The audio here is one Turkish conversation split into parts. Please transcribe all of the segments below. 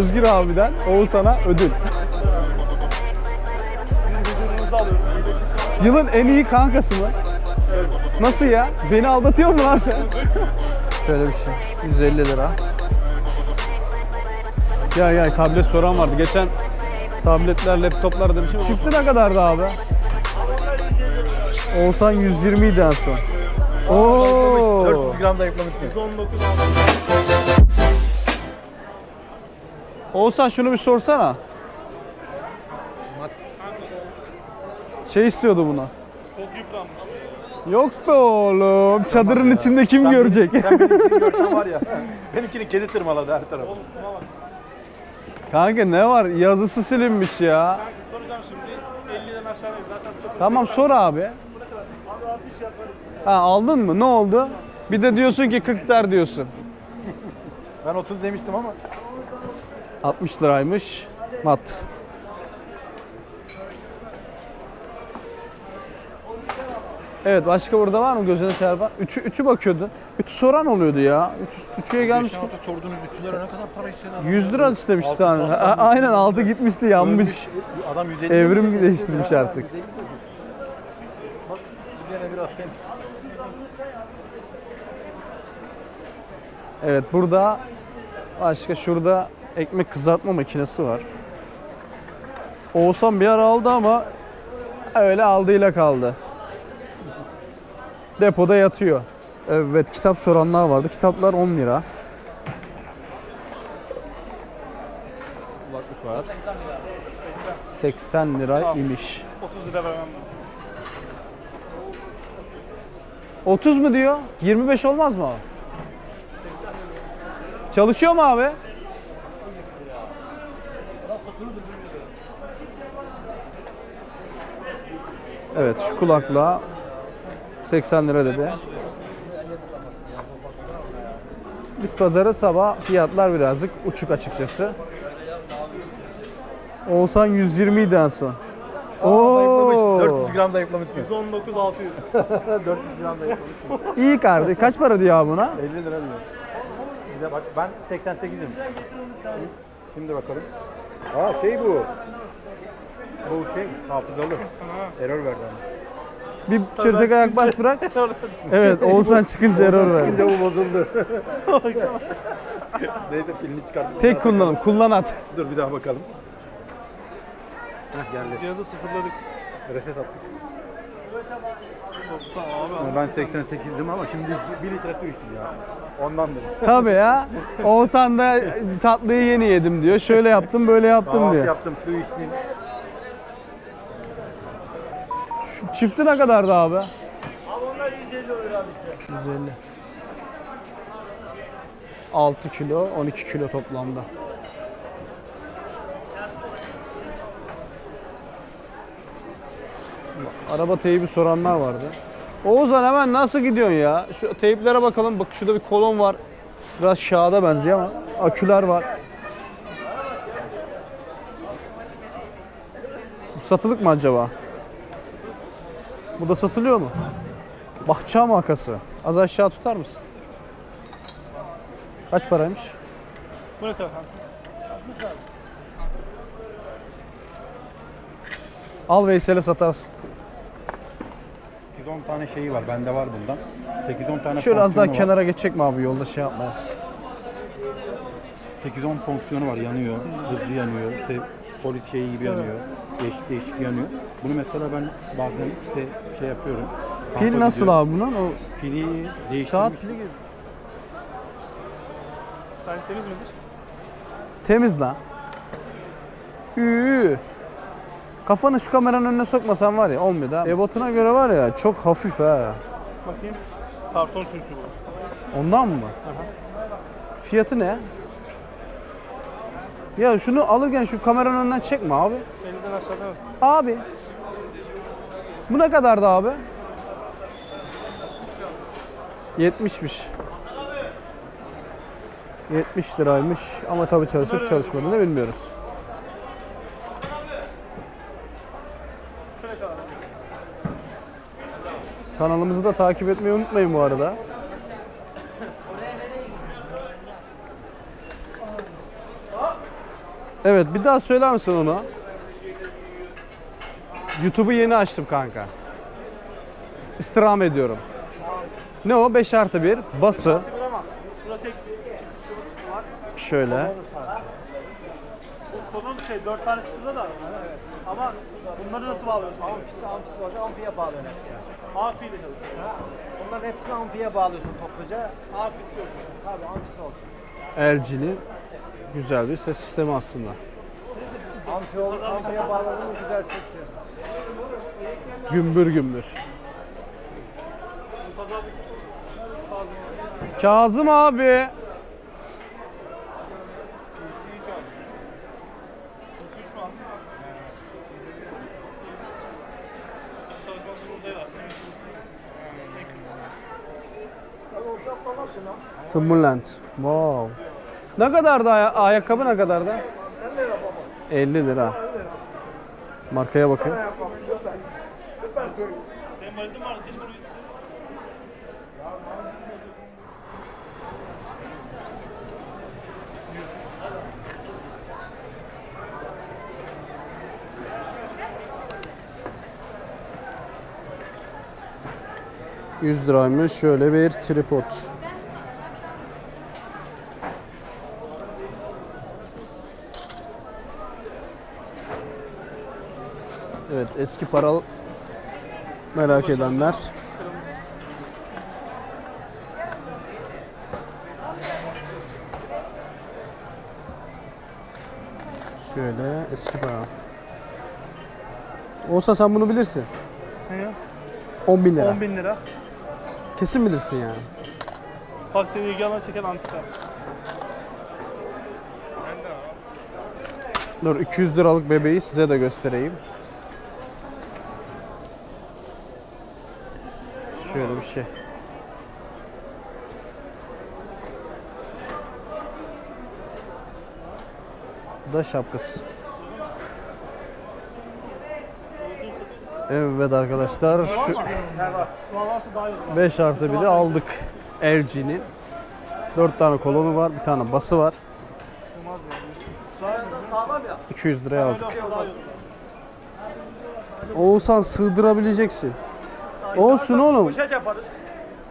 Özgür abiden Oğuzhan'a ödül. Sizin huzurunuzu alıyorum. Yılın en iyi kankası mı? Nasıl ya? Beni aldatıyor mu lan sen? Şöyle bir şey. 150 lira. Ya ya tablet soran vardı. Geçen tabletler, laptoplar demişim. Çifti ne kadardı abi? Oğuzhan 120 idi en son. Oo. 400 gram da yapmamışsın. 119 Oğuzhan şunu bir sorsana. Şey istiyordu buna. Çok yıpranmış. Yok be oğlum. Çadırın içinde kim görecek? Sen benimkini görsen var ya. Benimkini kedi tırmaladı her tarafı. Oğlum buna bak. Kanka ne var? Yazısı silinmiş ya. Soracağım şimdi. 50'den aşağıdayız. Zaten sıfır. Tamam sor abi. Ha aldın mı? Ne oldu? Bir de diyorsun ki 40 der diyorsun. Ben 30 demiştim ama. 60 liraymış. Mat. Evet başka burada var mı gözüne çarpan? Ütü, ütü bakıyordun. Ütü soran oluyordu ya. Ütü, ütüye gelmiş. Geçen hafta sorduğunuz ütülere ne kadar para istedi? 100 lira istemiş tane. Aynen aldı gitmişti yanmış. Ölmüş. Adam 150 Evrim değiştirmiş artık. Bak gene biraz temiz. Evet burada başka şurada ekmek kızartma makinesi var. Oğuzhan bir ara aldı ama öyle aldığıyla kaldı. Depoda yatıyor. Evet kitap soranlar vardı. Kitaplar 10 lira. Kulaklık var. 80 lira imiş. 30 lira vermem. 30 mu diyor? 25 olmaz mı abi? Çalışıyor mu abi? Evet şu kulaklığa 80 lira dedi. Bit pazarı sabah fiyatlar birazcık uçuk açıkçası. Oğuzhan 120 idi en son. Oo. 400 gram da yapmamışsın. 119 600. 400 gram da yapmamışsın. İyi kardeş. Kaç para diyor abi buna? 50 lira diyor. Bir de bak ben 88'im. Şimdi bakalım. Aa şey bu. Bu şey hafızalı. Error verdi ama. Bir çırtık ayak bas bırak. Evet Oğuzhan çıkınca error ver. Çıkınca bu bozuldu. Neyse pilini çıkarttım. Tek kullanım. Kullan at. Dur bir daha bakalım. Heh geldi. Cihazı sıfırladık. Reset attık. 90 abi. Ben 88'dim ama şimdi 1 litre su içtim ya. Ondandır. Tabii ya. Oğuzhan da tatlıyı yeni yedim diyor. Şöyle yaptım böyle yaptım Kahvaltı diyor. yaptım, su içtim. Şu çifti ne kadardı abi? Abi onlar 150 lira abisi. 150. 6 kilo, 12 kilo toplamda. Araba teybi soranlar vardı. Oğuzhan hemen nasıl gidiyorsun ya? Şu teyplere bakalım. Bak şurada bir kolon var. Biraz şahada benziyor ama aküler var. Bu satılık mı acaba? Bu da satılıyor mu? Bahçe makası. Az aşağı tutar mısın? Kaç paraymış? Bu ne kadar? Al Veysel'e satarsın. 8-10 tane şeyi var. Bende var bundan. 8-10 tane Şöyle az daha var. kenara geçecek mi abi yolda şey yapma. 8-10 fonksiyonu var. Yanıyor, hızlı yanıyor. İşte polis şeyi gibi yanıyor. Değişik değişik yanıyor. Bunu mesela ben bazen işte şey yapıyorum. Pil nasıl abi bunun? O Pili değiştirmiş. saat pili gibi. Sadece temiz midir? Temiz lan. Üü. Kafanı şu kameranın önüne sokmasan var ya olmuyor da. Ebatına göre var ya çok hafif ha. Bakayım. Karton çünkü bu. Ondan mı? Fiyatı ne? Ya şunu alırken şu kameranın önünden çekme abi. 50'den aşağıda mısın? Abi. Bu ne kadardı abi? 70'miş. 70 liraymış ama tabii çalışıp çalışmadığını bilmiyoruz. Şuraya kadar. Kanalımızı da takip etmeyi unutmayın bu arada. Evet bir daha söyler misin onu? YouTube'u yeni açtım kanka. İstirham ediyorum. Ne o? 5 artı 1 bası. Şöyle. kolon şey dört tane şurada da. Ama bunları nasıl bağlıyorsun? Amfisi var. Amfiye bağlıyorsun Amfiyle çalışıyor. Onların hepsini amfiye bağlıyorsun topluca. Amfisi yok. Tabii amfisi olacak. LG'nin güzel bir ses sistemi aslında. Amfi ol, amfiye bağladın mı güzel çekiyor. Gümbür gümbür. Kazım abi. Timberland. Wow. Ne kadardı aya- ayakkabı ne kadardı? 50 lira. Markaya bakın. Senin valizin var. Keşke oraya gitsin. Yüz liraymış şöyle bir tripod. Evet eski paralı merak edenler. Şöyle eski para. Olsa sen bunu bilirsin. Ne ya? 10 bin lira. 10 bin lira. Kesin bilirsin yani. Bak seni ilgi alan çeken antika. Dur 200 liralık bebeği size de göstereyim. Şöyle bir şey. Bu da şapkası. Evet arkadaşlar şu Şu an varsa daha iyi olur. 5 artı 1'i aldık LG'nin. 4 tane kolonu var, bir tane bası var. 200 liraya aldık. Oğuzhan sığdırabileceksin. Olsun oğlum. Poşet yaparız.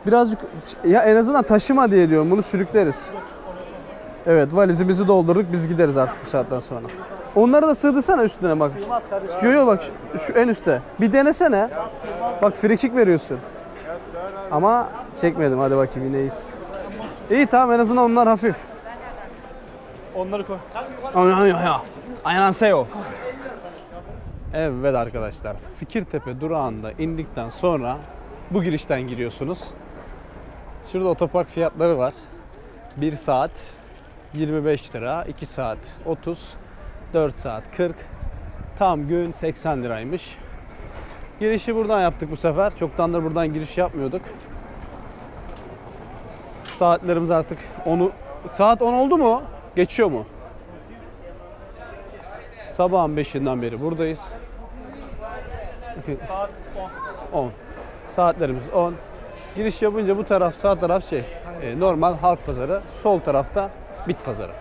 Birazcık ya en azından taşıma diye diyorum. Bunu sürükleriz. Evet valizimizi doldurduk. Biz gideriz artık bu saatten sonra. Onları da sığdırsana üstüne bak. Yo yo bak şu, şu en üstte. Bir denesene. Bak frikik veriyorsun. Ama çekmedim. Hadi bakayım yine iyiyiz. İyi tamam en azından onlar hafif. Onları koy. Aynanseo. Evet arkadaşlar. Fikirtepe durağında indikten sonra bu girişten giriyorsunuz. Şurada otopark fiyatları var. 1 saat 25 lira, 2 saat 30, 4 saat 40, tam gün 80 liraymış. Girişi buradan yaptık bu sefer. Çoktandır buradan giriş yapmıyorduk. Saatlerimiz artık 10'u saat 10 oldu mu? Geçiyor mu? Sabahın 5'inden beri buradayız. Saat 10. 10. Saatlerimiz 10. Giriş yapınca bu taraf sağ taraf şey e, normal halk pazarı. Sol tarafta bit pazarı.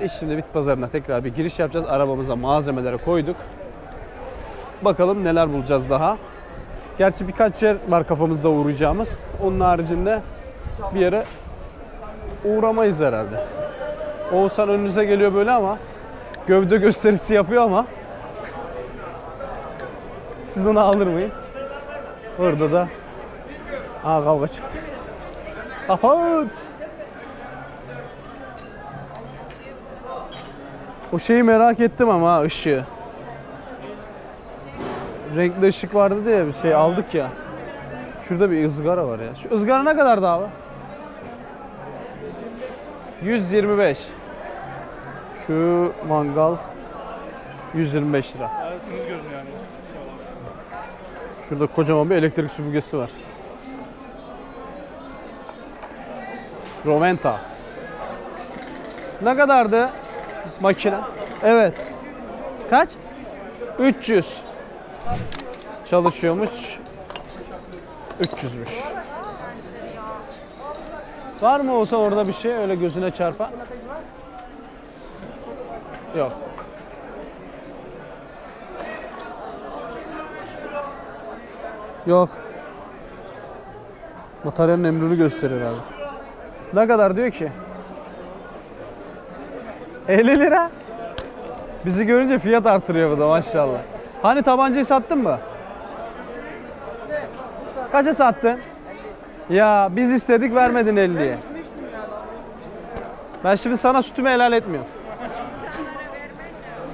E şimdi bit pazarına tekrar bir giriş yapacağız. Arabamıza malzemelere koyduk. Bakalım neler bulacağız daha. Gerçi birkaç yer var kafamızda uğrayacağımız. Onun haricinde bir yere uğramayız herhalde. Oğuzhan önünüze geliyor böyle ama gövde gösterisi yapıyor ama siz onu aldırmayın. Orada da Aa kavga çıktı. Kapat. O şeyi merak ettim ama ha, ışığı. Renkli ışık vardı diye bir şey aldık ya. Şurada bir ızgara var ya. Şu ızgara ne kadardı abi? 125. Şu mangal 125 lira. Evet, temiz görünüyor yani. Şurada kocaman bir elektrik süpürgesi var. Roventa. Ne kadardı makine? Evet. Kaç? 300. Çalışıyormuş. 300'müş. Var mı olsa orada bir şey öyle gözüne çarpan? Yok. Yok. Bataryanın emrini gösteriyor abi. Ne kadar diyor ki? 50 lira. Bizi görünce fiyat artırıyor bu da maşallah. Hani tabancayı sattın mı? Kaça sattın? Ya biz istedik vermedin 50'ye. Ben şimdi sana sütümü helal etmiyorum.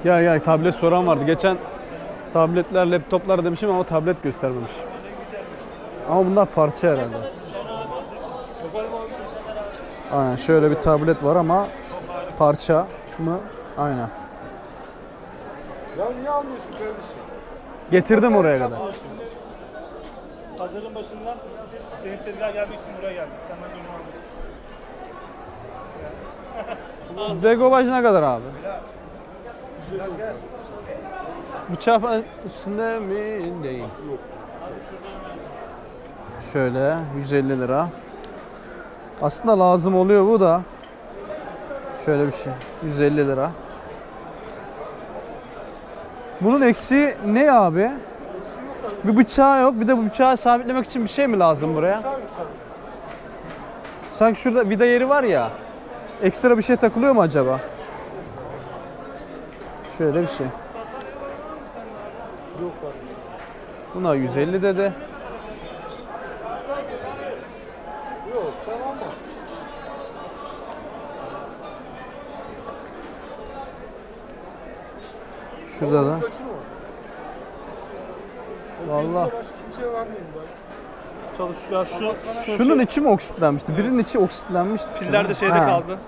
Ya ya tablet soran vardı. Geçen tabletler, laptoplar demişim ama tablet göstermemiş. Ama bunlar parça herhalde. Aynen şöyle bir tablet var ama parça mı? Aynen. Ya niye almıyorsun kardeşim? Getirdim oraya kadar. Pazarın başından senin tezgah gelmek için buraya geldik. Senden ürün almak için. Degobaj ne kadar abi? Bıçak üstünde mi? Değil. Şöyle 150 lira. Aslında lazım oluyor bu da. Şöyle bir şey. 150 lira. Bunun eksiği ne abi? Bir bıçağı yok. Bir de bu bıçağı sabitlemek için bir şey mi lazım buraya? Sanki şurada vida yeri var ya. Ekstra bir şey takılıyor mu acaba? Şöyle bir şey. Buna 150 dedi. Yok tamam mı? Şurada da. Kaçın o? Vallahi. Başka kimseye vermeyin ben. Çalış. Ya şu, şu Şunun içi mi oksitlenmişti? Birinin içi oksitlenmişti. piller de şeyde Ha, kaldı.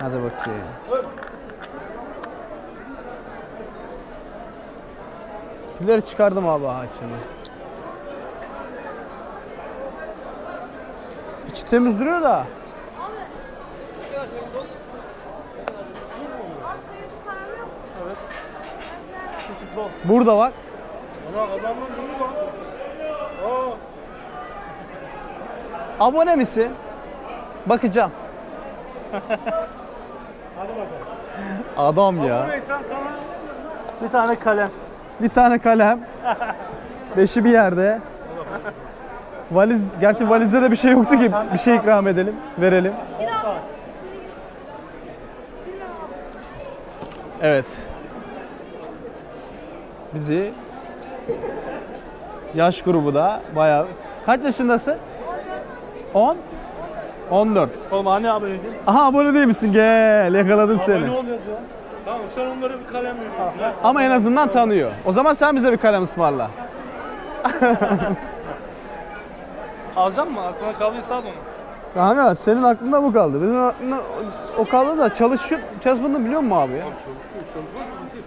Hadi bakayım. Pilleri çıkardım abi içini. İçi temiz duruyor da. Abi Burada bak. Ana adamın bunu lan. Aa, Abone misin? Bakacağım. Hadi bakalım. Adam ya. Neyse sana bir tane kalem. Bir tane kalem. Beşi bir yerde. Valiz, gerçi valizde de bir şey yoktu ki bir şey ikram edelim, verelim. Evet. Bizi yaş grubu da bayağı... Kaç yaşındasın? 10? 14. Oğlum hani abone değil. Aha abone değil misin? Gel yakaladım Abone seni. oluyoruz ya. Tamam sen onlara bir kalem veriyorsun. Ama en azından tanıyor. O zaman sen bize bir kalem ısmarla. Alacak mısın? Aklına kaldıysa al onu. Kanka senin aklında bu kaldı. Bizim aklında o- kaldı da çalışıyor. Çalışmadığını biliyor musun abi ya? çalışıyor. Çalışmaz mı? Bitir.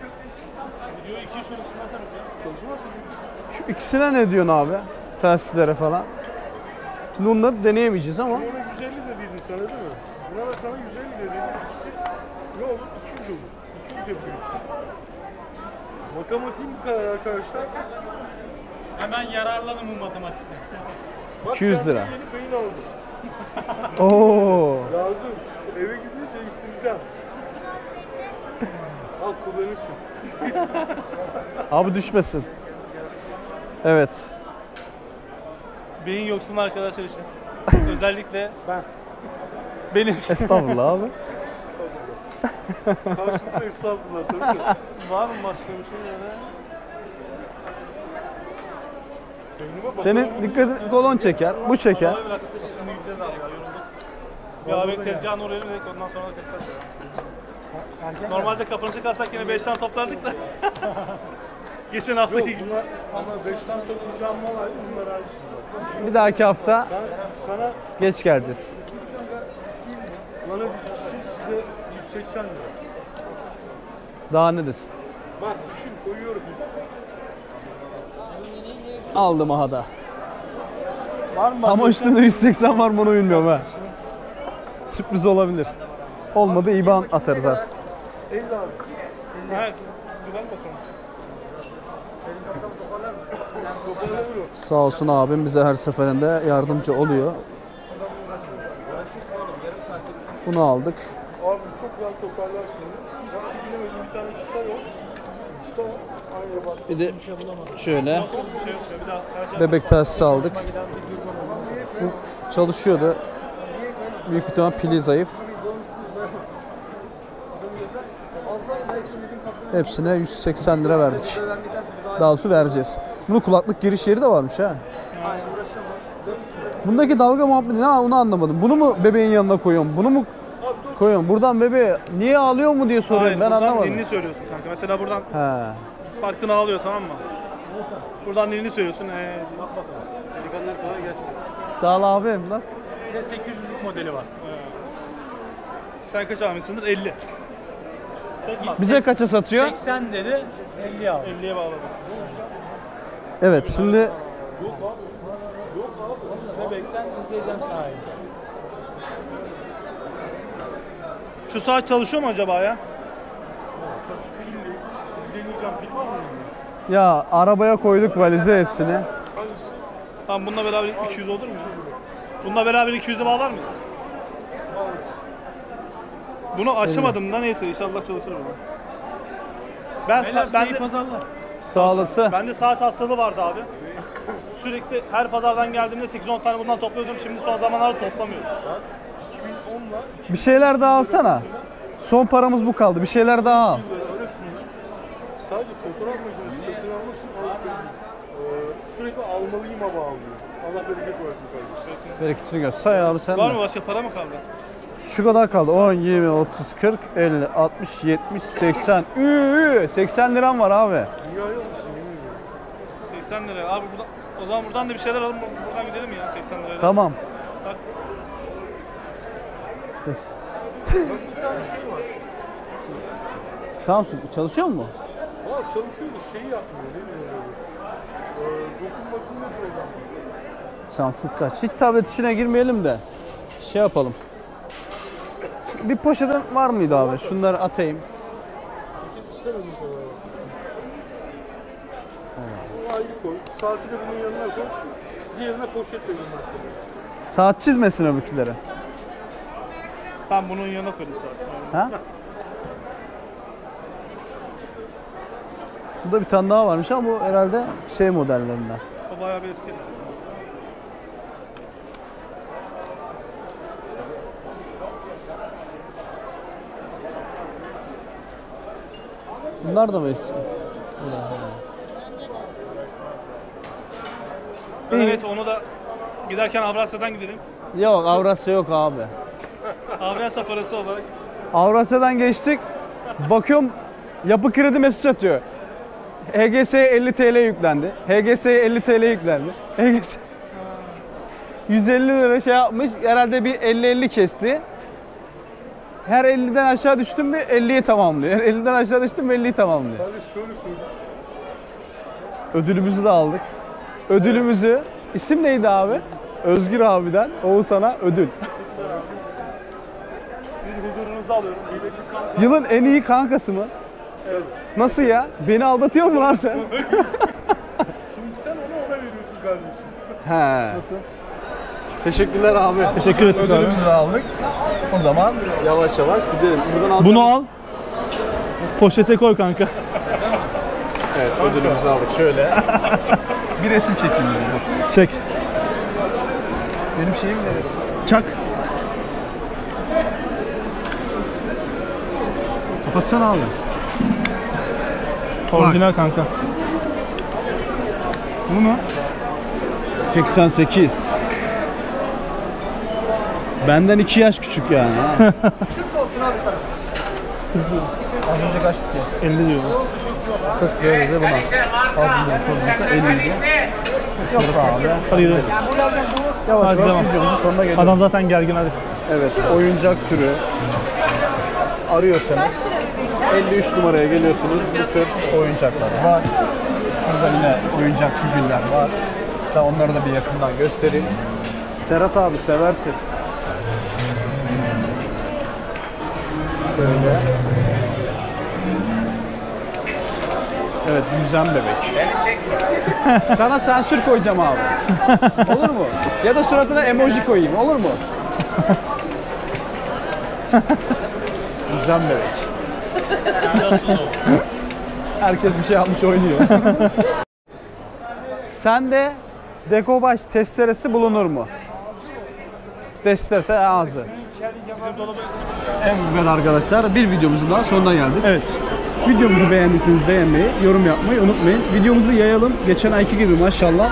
Videoyu iki şurasını atarız ya. Çalışmaz mı? Bitir. Şu ikisine ne diyorsun abi? Tesislere falan. Şimdi onları deneyemeyeceğiz ama. Ona 150 dediydin sana değil mi? Buna da sana 150 dediydim. İkisi ne olur? 200 olur. 200 yapıyor ikisi. Matematiğim bu kadar arkadaşlar. Hemen yararlanın bu matematikten. Bak 200 lira. Yeni beyin aldım. Oo. Lazım. Eve gidince değiştireceğim. Al kullanırsın. Abi düşmesin. Evet. Beyin yoksun arkadaşlar için. Özellikle Ben. benim Estağfurullah abi. Karşılıklı estağfurullah tabii de. var mı başka bir şey bak. Senin dikkat kolon çeker, bu çeker. Şimdi gideceğiz abi ya yorulduk. Bir abi tezgahın oraya dedik ondan sonra da tekrar. Normalde kapanışı kalsak yine 5 tane toplardık da. Geçen Yok haftaki bunlar ama 5'ten toplayacağım mal ayrı bunlar ayrı şimdi. Bir dahaki hafta Ben sana geç geleceğiz. bana bir ikisi size 180 lira. Daha ne desin? Bak düşün koyuyorum. Aldım aha da. Var mı? Ama üstünde 180 var mı onu bilmiyorum ha. Sürpriz olabilir. Olmadı IBAN atarız artık. 50 abi. Evet. Güven bakalım. Sağ olsun abim bize her seferinde yardımcı oluyor. Bunu aldık. Çok rahat toparlarsın onu. Hiçbir şey bilemediğin bir tane çıta yok. Çıta aynı bak. Bir de şöyle Şey daha Ercan bebek telsizi aldık. Bu çalışıyordu. Büyük bir ihtimal pili zayıf. Hepsine 180 lira verdik. Daha doğrusu vereceğiz. Bunun kulaklık giriş yeri de varmış ha. Bundaki dalga muhabbeti ne onu anlamadım. Bunu mu bebeğin yanına koyuyorum? Bunu mu koyuyorum? Buradan bebeğe niye ağlıyor mu diye soruyorum. Hayır, ben buradan anlamadım. Dilini söylüyorsun kanka. Mesela buradan He. baktın ağlıyor tamam mı? Buradan dilini söylüyorsun. Ee, Sağ ol abim. Nasıl? bir de 800'lük modeli var. Sen kaç almışsındır? 50. Bize kaça satıyor? 80 dedi 50 aldı. 50'ye bağladım. Evet şimdi Bebekten izleyeceğim sahayı. Şu saat çalışıyor mu acaba ya? Pilli. İşte bir deneyeceğim. Pil var mı? ya arabaya koyduk valize hepsini. Tamam bununla beraber 200 olur mu? Bununla beraber 200'e bağlar mıyız? Bunu açamadım da neyse inşallah çalışır bu. Ben sa- ben de, Sağ olasın. bende saat hastalığı vardı abi. Sürekli her pazardan geldiğimde 8-10 tane bundan topluyordum. Şimdi son zamanlarda toplamıyorum. 2010'la Bir şeyler daha alsana. Son paramız bu kaldı. Bir şeyler daha al. 2000 lira arasında sadece fotoğraf makinesi satın almak için alıp ee, sürekli almalıyım ama almıyor. Allah bereket versin kardeşim. Bereketini gör. Say abi sen Var de. mı başka para mı kaldı? Şu kadar kaldı. 10, 20, 30, 40, 50, 60, 70, 80. Üü, 80 liram var abi. Dünyaya almışsın yemin ediyorum. 80 lira. Abi buradan, o zaman buradan da bir şeyler alalım. Buradan gidelim ya 80 liraya. Tamam. Bak. 80. Bak bir tane şey var. Samsung çalışıyor mu? Valla çalışıyor da şeyi yapmıyor. Bileyim böyle. Ee, dokunmatikli program. Samsung kaç? Hiç tablet işine girmeyelim de. Şey yapalım. Bir poşetin var mıydı abi? Şunları atayım. Poşet istemedim kadar. Onu ayrı koy. Saati de bunun yanına koy. Diğerine poşet de mesela. Saat çizmesin öbürküleri. Tam bunun yanına koyarız sonra. Ha? Burada bir tane daha varmış ama bu herhalde şey modellerinden. O bayağı bir eski. Bunlar da mı eski? Neyse onu da giderken Avrasya'dan gidelim. Yok Avrasya yok abi. Avrasya parası olarak. Avrasya'dan geçtik. Bakıyorum yapı kredi mesaj atıyor. HGS'ye 50 TL yüklendi. HGS'ye 50 TL yüklendi. HGS 150 lira şey yapmış. Herhalde bir 50-50 kesti. Her 50'den aşağı düştüm mü 50'yi tamamlıyor. Her 50'den aşağı düştüm mü 50'yi tamamlıyor. Kardeş şöyle söyleyeyim. Ödülümüzü de aldık. Ödülümüzü isim neydi abi? Özgür abiden Oğuzhan'a ödül. Huzurunuzu alıyorum. Kıymetli kanka. Yılın en iyi kankası mı? Nasıl ya? Beni aldatıyor mu lan sen? Şimdi sen onu ona veriyorsun kardeşim. He. Nasıl? Teşekkürler abi. Teşekkür ederim abi. Ödülümüzü de aldık. O zaman yavaş yavaş gidelim. Buradan alacağım. Bunu al. Poşete koy kanka. Evet, ödülümüzü aldık şöyle. bir resim çekeyim. Çek. Benim şeyim nerede? Çak. Kapatsana abi. Orijinal kanka. Bu mu? 88. Benden 2 yaş küçük yani. ha. Az önce kaçtı ki? 50 diyor. 40 böyle de buna. Az önce sorduğumuzda 50 idi. Yok abi. Hadi gidelim. Yavaş yavaş videomuzun sonuna geliyoruz. Adam zaten gergin hadi. Evet, oyuncak türü arıyorsanız 53 numaraya geliyorsunuz. Bu tür oyuncaklar var. Şurada yine oyuncak figürler var. Da onları da bir yakından göstereyim. Serhat abi seversin. Şöyle. Evet, yüzen bebek. Sana sensür koyacağım abi. Olur mu? Ya da suratına emoji koyayım, olur mu? Güzel bebek. Herkes bir şey almış oynuyor. Sende dekobaş testeresi bulunur mu? Testeresi ağzı. Evet arkadaşlar bir videomuzun daha sonuna geldik. Evet. Videomuzu beğendiyseniz beğenmeyi, yorum yapmayı unutmayın. Videomuzu yayalım. Geçen ayki gibi maşallah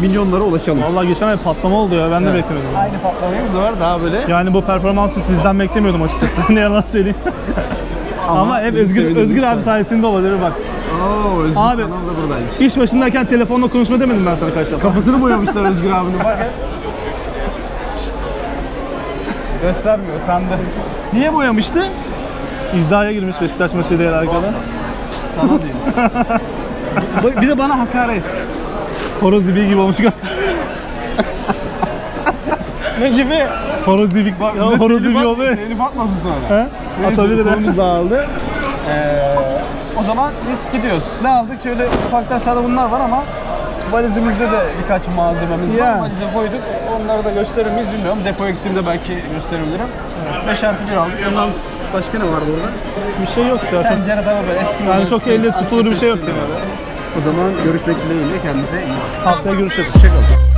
milyonlara ulaşalım. Vallahi geçen ay patlama oldu ya. Ben de beklemiyordum. Aynı patlamayı bu sefer daha böyle Yani bu performansı sizden beklemiyordum açıkçası. ne yalan söyleyeyim. Ama, hep bizi Özgür, Özgür abi sayesinde olabilir bak. Oo, Özgür Abi. kanal da buradaymış. İş başındayken telefonla konuşma demedim ben sana kaç defa. Kafasını boyamışlar Özgür abinin bak. Göstermiyor, utandı. Niye boyamıştı? İddiaya girmiş Beşiktaş maçıyla alakalı. Sana değil. bir de bana hakaret. Horoz zibi gibi olmuş galiba. Ne gibi? Horoz zibi. Ya, horoz zibi oluyor. Elif atmasın sonra. He? Atabilir. Kolumuz dağıldı. Ee, o zaman biz gidiyoruz. Ne aldık? Şöyle ufaktan aşağıda bunlar var ama valizimizde de birkaç malzememiz var. Ya. Valize koyduk. Onları da gösterir miyiz bilmiyorum. Depoya gittiğimde belki gösterebilirim. 5 artı 1 aldık. Ondan başka ne var burada? Bir şey yok Tencere tava böyle eski yani çok elle tutulur bir şey yok. Yani. O zaman görüşmek dileğiyle kendinize iyi bakın. Haftaya görüşürüz. Hoşçakalın.